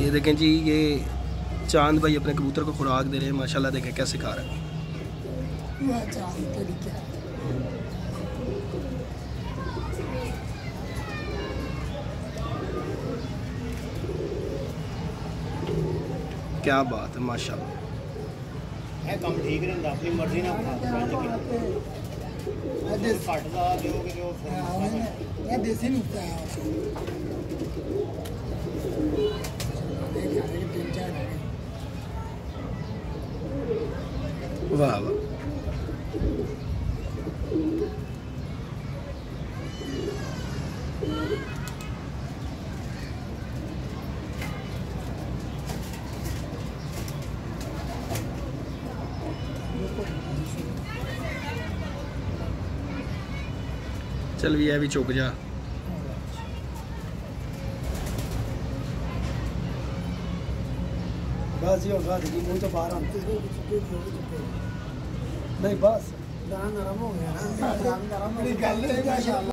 ये देखें जी ये चांद भाई अपने कबूतर को खुराक दे रहे हैं माशाल्लाह देखें कैसे खा रहे हैं क्या बात है माशाल्लाह ਇਹ ਕੰਮ ਠੀਕ ਰਹਿੰਦਾ ਆਪਣੀ ਮਰਜ਼ੀ ਨਾਲ ਬੰਦ ਕੀਤਾ ਘੱਟਦਾ ਜੋ ਕਿ ਜੋ ਇਹ ਦੇਸੀ ਨੁਕਤਾ ਹੈ वाह वाह चल भी है भी चुक जा बस ये होगा कि मुँह तो बाहर नहीं बस। दाना नरम हो गया ना। नरम हो गया।